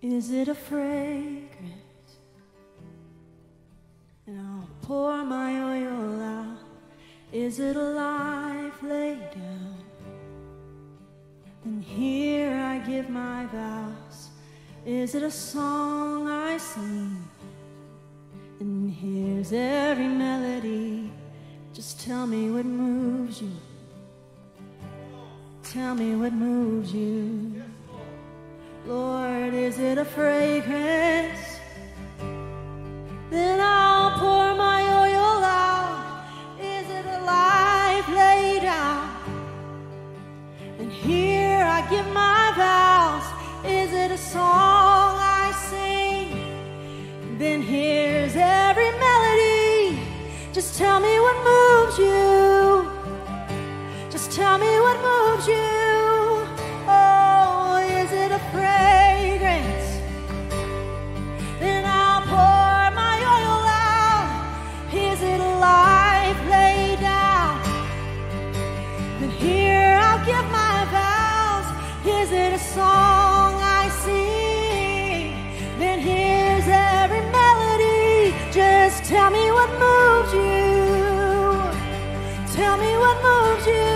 Is it a fragrance? And I'll pour my oil out. Is it a life laid down? And here I give my vows. Is it a song I sing? And here's every melody. Just tell me what moves you. Tell me what moves you. Lord, is it a fragrance? Then I'll pour my oil out. Is it a life laid out? And here I give my vows. Is it a song I sing? Then here's every melody. Just tell me what moves you. Just tell me what moves you. Song I sing? Then here's every melody. Just tell me what moves you. Tell me what moves you.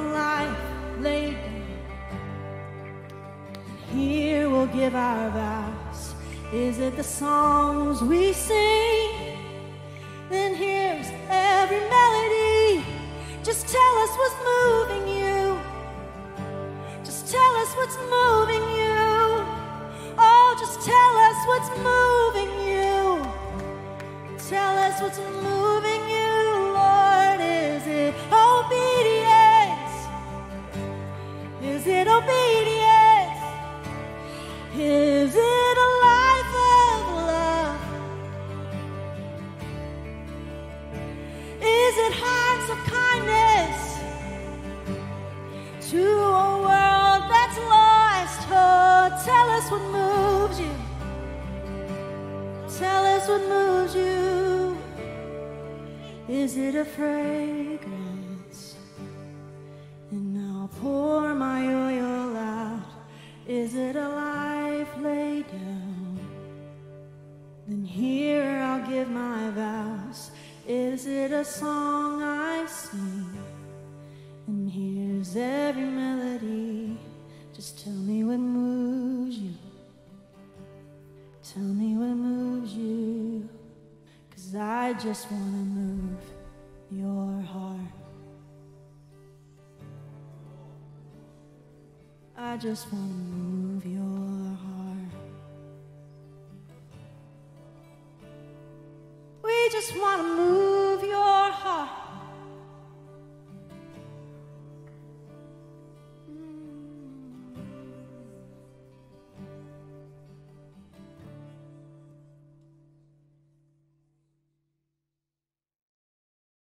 Life laid down? Here we'll give our vows. Is it the songs we sing? Then here's every melody. Just tell us what's moving you. Just tell us what's moving you. Oh, just tell us what's moving you. Tell us what's moving us what moves you. Tell us what moves you. Is it a fragrance? And I'll pour my oil out. Is it a life laid down? Then here I'll give my vows. Is it a song I sing? And here's every melody. Just tell just want to move your heart. I just want to move your heart. We just want to move.